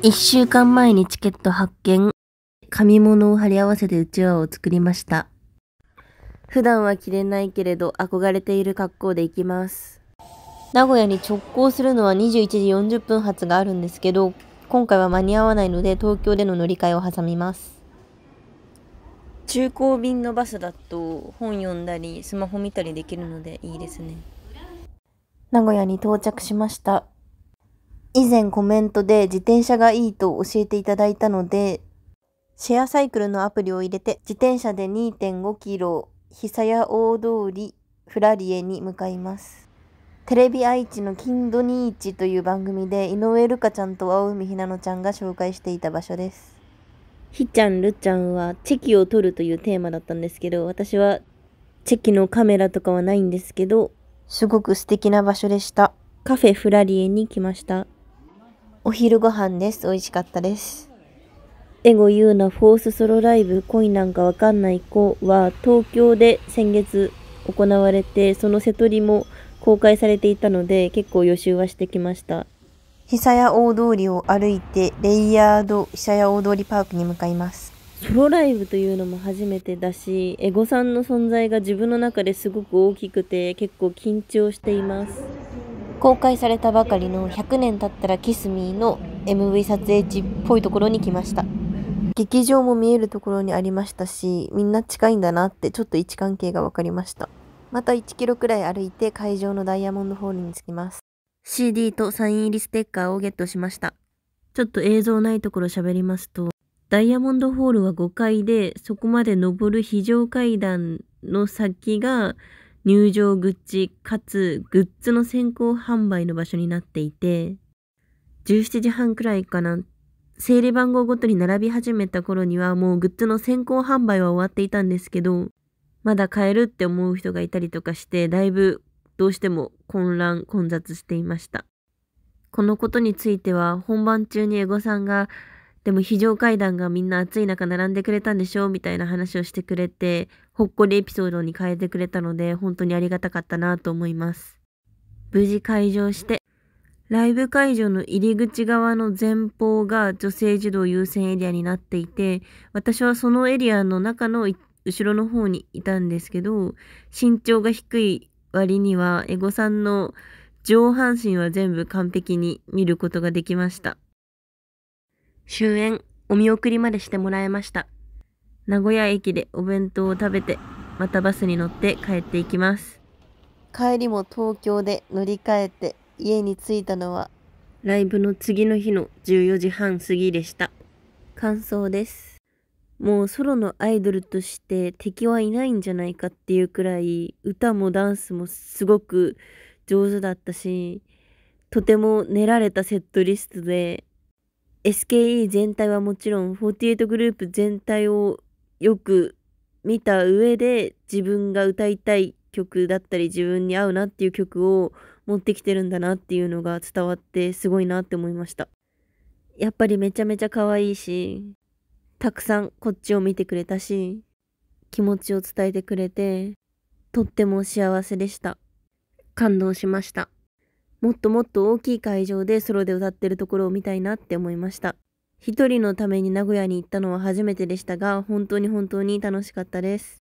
一週間前にチケット発見。紙物を貼り合わせてうちわを作りました。普段は着れないけれど憧れている格好で行きます。名古屋に直行するのは21時40分発があるんですけど、今回は間に合わないので東京での乗り換えを挟みます。中高便のバスだと本読んだりスマホ見たりできるのでいいですね。名古屋に到着しました。以前コメントで自転車がいいと教えていただいたので、シェアサイクルのアプリを入れて自転車で2.5キロ久屋大通りフラリエに向かいます。テレビ愛知の金土日という番組で井上るかちゃんと青海ひなのちゃんが紹介していた場所です。ひちゃん、るちゃんはチェキを撮るというテーマだったんですけど、私はチェキのカメラとかはないんですけど、すごく素敵な場所でした。カフェフラリエに来ました。お昼ご飯です。美味しかったです。エゴユーナフォースソロライブ恋なんかわかんない子は東京で先月行われて、その瀬戸りも公開されていたので結構予習はしてきました。久屋大通りを歩いてレイヤード久屋大通りパークに向かいます。ソロライブというのも初めてだし、エゴさんの存在が自分の中ですごく大きくて結構緊張しています。公開されたばかりの100年経ったらキスミーの MV 撮影地っぽいところに来ました。劇場も見えるところにありましたし、みんな近いんだなってちょっと位置関係が分かりました。また1キロくらい歩いて会場のダイヤモンドホールに着きます。CD とサイン入りステッカーをゲットしました。ちょっと映像ないところ喋りますと、ダイヤモンドホールは5階で、そこまで登る非常階段の先が入場口かつグッズの先行販売の場所になっていて、17時半くらいかな、整理番号ごとに並び始めた頃にはもうグッズの先行販売は終わっていたんですけど、まだ買えるって思う人がいたりとかして、だいぶどうしても混乱、混雑していました。このことについては本番中にエゴさんがでも非常階段がみんな暑い中並んでくれたんでしょうみたいな話をしてくれて、ほっこりエピソードに変えてくれたので、本当にありがたかったなと思います。無事会場して、ライブ会場の入り口側の前方が女性児童優先エリアになっていて、私はそのエリアの中の後ろの方にいたんですけど、身長が低い割には、エゴさんの上半身は全部完璧に見ることができました。終演、お見送りまでしてもらいました。名古屋駅でお弁当を食べて、またバスに乗って帰っていきます。帰りも東京で乗り換えて家に着いたのは、ライブの次の日の14時半過ぎでした。感想です。もうソロのアイドルとして敵はいないんじゃないかっていうくらい歌もダンスもすごく上手だったしとても練られたセットリストで SKE 全体はもちろん48グループ全体をよく見た上で自分が歌いたい曲だったり自分に合うなっていう曲を持ってきてるんだなっていうのが伝わってすごいなって思いました。やっぱりめちゃめちゃ可愛いし、たくさんこっちを見てくれたし、気持ちを伝えてくれて、とっても幸せでした。感動しました。もっともっと大きい会場でソロで歌ってるところを見たいなって思いました。一人のために名古屋に行ったのは初めてでしたが、本当に本当に楽しかったです。